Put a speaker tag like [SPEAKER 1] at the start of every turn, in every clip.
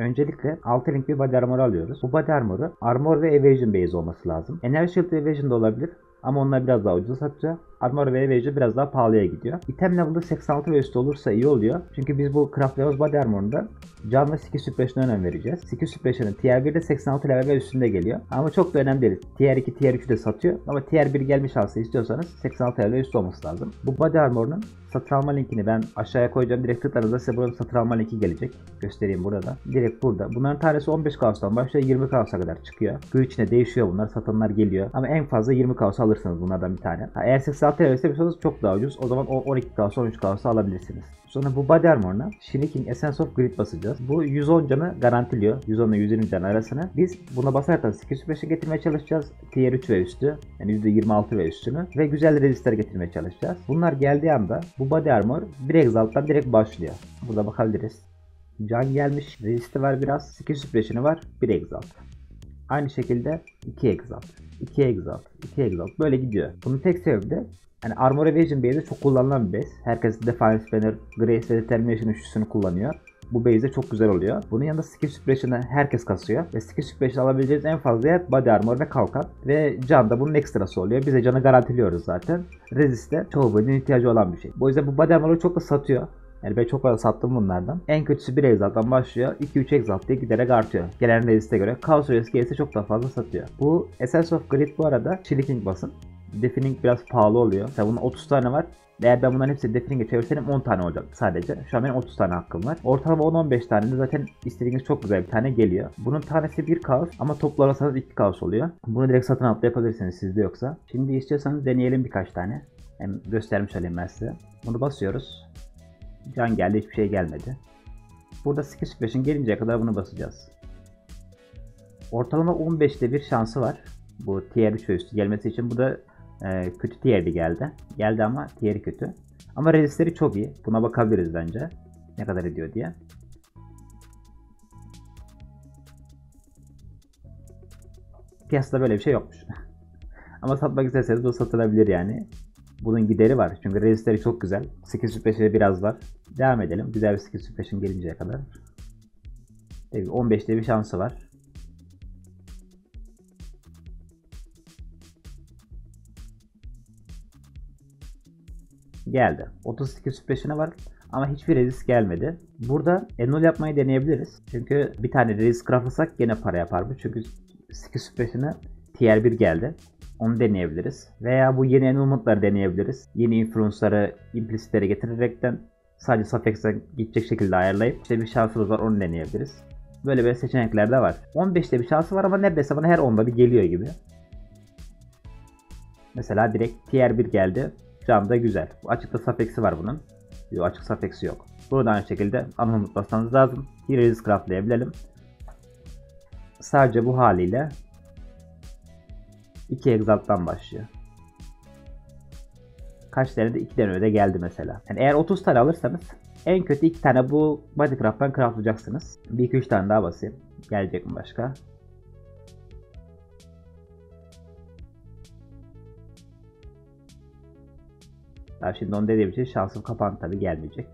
[SPEAKER 1] Öncelikle 6 link bir body armor alıyoruz. Bu body armor'u armor ve evasion base olması lazım. Energy shield evasion da olabilir. Ama onlar biraz daha ucuz satacağız. Armor ve evasion biraz daha pahalıya gidiyor. Item level'ı 86 ve üstü olursa iyi oluyor. Çünkü biz bu craftlayacağımız body armor'unda can ve skill suppression'a önem vereceğiz. Skill suppression'ın tier 1'de 86 level ve üstünde geliyor. Ama çok da önemli değil. Tier 2, tier 3 de satıyor. Ama tier 1 gelmiş şansı istiyorsanız 86 level ve üstü olması lazım. Bu body armor'un satın alma linkini ben aşağıya koyacağım. Direkt tıkladığınızda size burada satın alma linki gelecek. Göstereyim burada. Direkt burada. Bunların tanesi 15 kaostan başlıyor 20 kaosa kadar çıkıyor. Gün içinde değişiyor bunlar. Satanlar geliyor. Ama en fazla 20 kaos alırsınız bunlardan bir tane. Ha, eğer 86 level istiyorsanız çok daha ucuz. O zaman 12 kaos 13 kaos alabilirsiniz. Sonra bu body armor'una Shrinking Essence of Grid basacağız. Bu 110 canı garantiliyor. 110 ile 120 can arasını. Biz buna basarken skill suppression getirmeye çalışacağız. Tier 3 ve üstü. Yani %26 ve üstünü. Ve güzel resistler getirmeye çalışacağız. Bunlar geldiği anda bu body armor bir exalt'tan direkt başlıyor. Burada bakabiliriz. Can gelmiş. Resisti var biraz. Skill suppression'ı var. Bir exalt. Aynı şekilde 2 exalt. 2 exalt. 2 exalt. Böyle gidiyor. Bunun tek sebebi de yani Armor Evasion base'de çok kullanılan bir base. Herkes Defiance Banner, Grace ve Determination üçlüsünü kullanıyor. Bu base'de çok güzel oluyor. Bunun yanında skill suppression'ı herkes kasıyor. Ve skill suppression alabileceğiniz en fazla yer body armor ve kalkan. Ve can da bunun ekstrası oluyor. Bize canı garantiliyoruz zaten. Resist de çoğu bölümün ihtiyacı olan bir şey. O yüzden bu body armor'u çok da satıyor. Yani ben çok fazla sattım bunlardan. En kötüsü 1 exalt'tan başlıyor. 2-3 exalt diye giderek artıyor. Gelen resiste göre. Chaos Resist gelirse çok daha fazla satıyor. Bu Essence of Grid bu arada Shrinking basın. Defining biraz pahalı oluyor. Mesela bunun 30 tane var. Eğer ben bunların hepsini Defining'e çevirseydim 10 tane olacak sadece. Şu an benim 30 tane hakkım var. Ortalama 10-15 tane de zaten istediğiniz çok güzel bir tane geliyor. Bunun tanesi 1 kaos ama toplarsanız 2 kaos oluyor. Bunu direkt satın alıp yapabilirsiniz sizde yoksa. Şimdi istiyorsanız deneyelim birkaç tane. Hem göstermiş olayım ben size. Bunu basıyoruz. Can geldi hiçbir şey gelmedi. Burada skill suppression gelinceye kadar bunu basacağız. Ortalama 15'te bir şansı var. Bu tier 3 üstü gelmesi için bu da e, kötü tier'di geldi. Geldi ama tier'i kötü. Ama resistleri çok iyi. Buna bakabiliriz bence. Ne kadar ediyor diye. Piyasada böyle bir şey yokmuş. ama satmak isterseniz bu satılabilir yani. Bunun gideri var. Çünkü resistleri çok güzel. Skill suppression'ı biraz var. Devam edelim. Güzel bir skill suppression gelinceye kadar. Tabii 15'te bir şansı var. Geldi. 32 suppression'ı var ama hiçbir resist gelmedi. Burada enol yapmayı deneyebiliriz. Çünkü bir tane resist craftlasak gene para yapar bu. Çünkü skill suppression'ı tier 1 geldi. Onu deneyebiliriz. Veya bu yeni enulment'ları deneyebiliriz. Yeni influence'ları, implicitlere getirerekten sadece suffix'e gidecek şekilde ayarlayıp işte bir şansımız var onu deneyebiliriz. Böyle böyle seçenekler de var. 15'te bir şansı var ama neredeyse bana her 10'da bir geliyor gibi. Mesela direkt tier 1 geldi. Cam da güzel. Açıkta suffix'i var bunun. Yok açık suffix'i yok. Burada aynı şekilde anlamı basmanız lazım. Heroes craftlayabilelim. Sadece bu haliyle 2 exalt'tan başlıyor. Kaç tane de 2 tane öde geldi mesela. Yani eğer 30 tane alırsanız en kötü 2 tane bu bodycraft'tan craftlayacaksınız. 1-2-3 tane daha basayım. Gelecek mi başka? Daha şimdi onu dediğim için şansım kapan tabi gelmeyecek.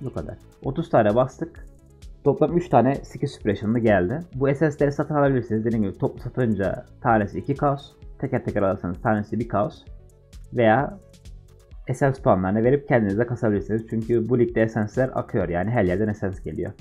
[SPEAKER 1] Bu kadar. 30 tane bastık. Toplam 3 tane skill suppression'lı geldi. Bu SS'leri satın alabilirsiniz. Dediğim gibi toplu satınca tanesi 2 kaos. Teker teker alırsanız tanesi 1 kaos. Veya Essence puanlarını verip kendinize kasabilirsiniz. Çünkü bu ligde Essence'ler akıyor yani her yerden Essence geliyor.